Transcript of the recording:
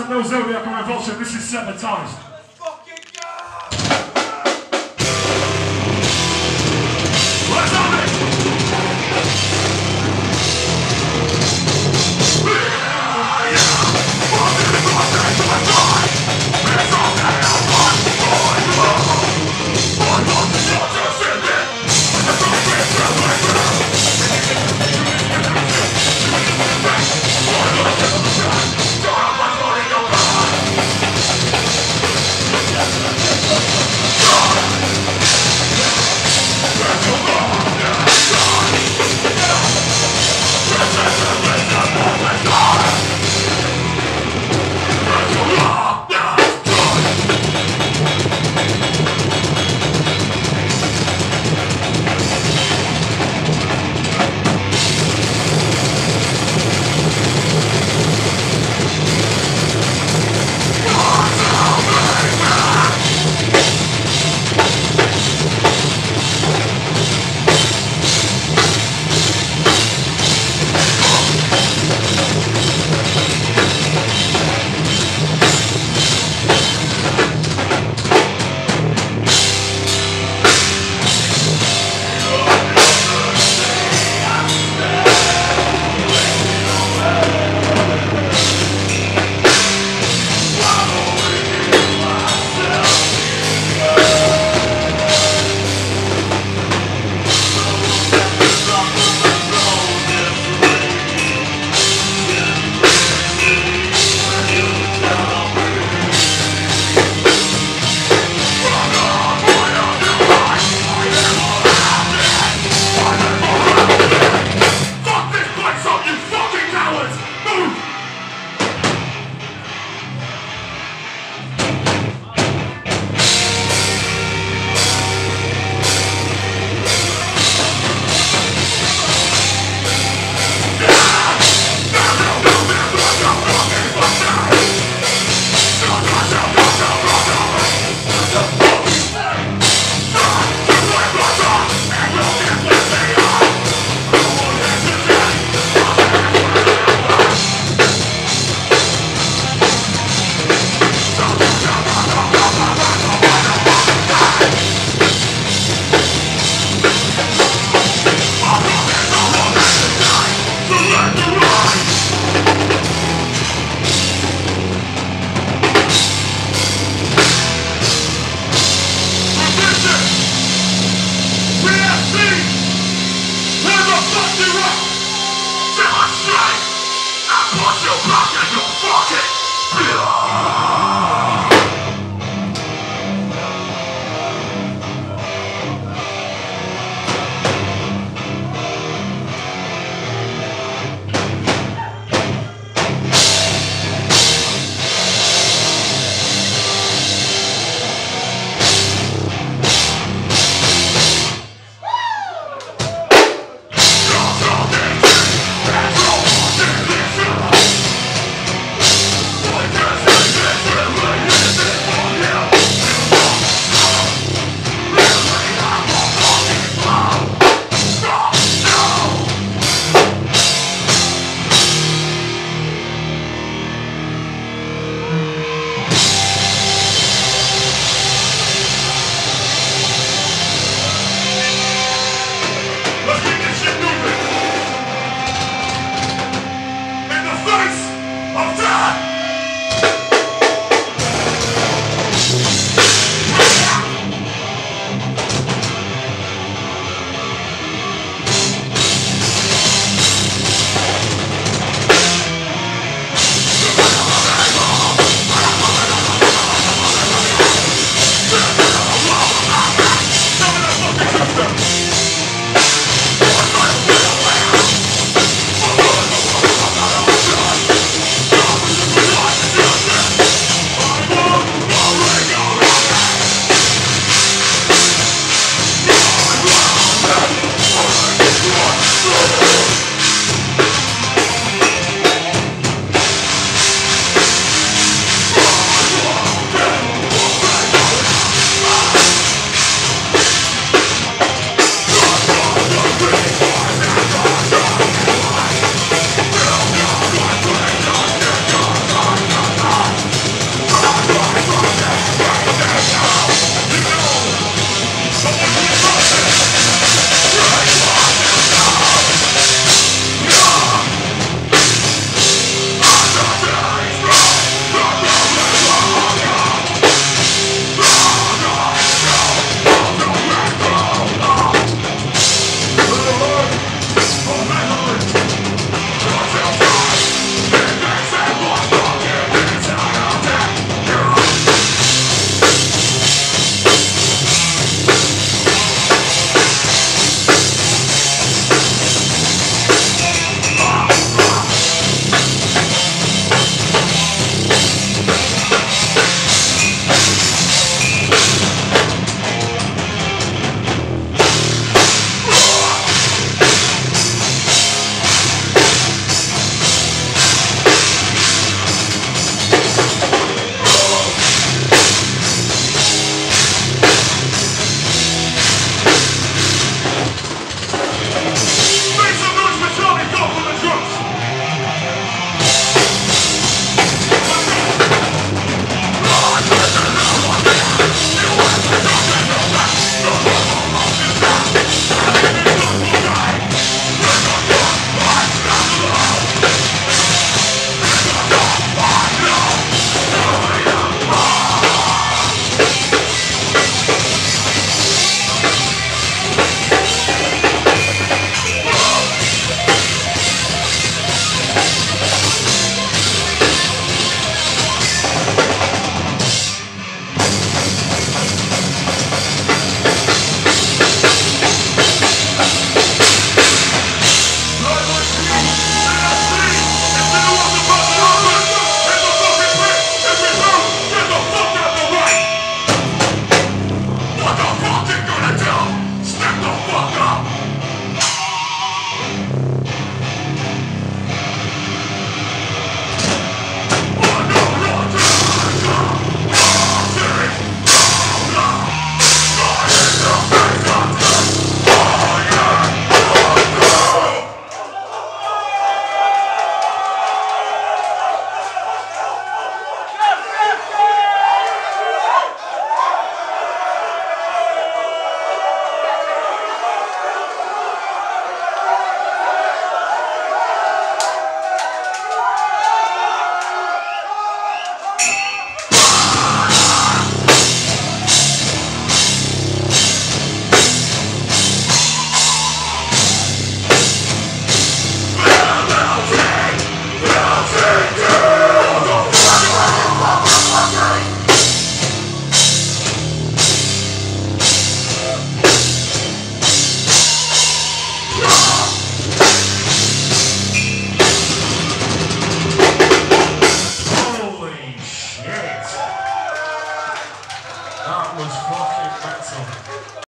No Zodiac and Revulsion, this is. Let's Till I strike, I put you back and you your pocket.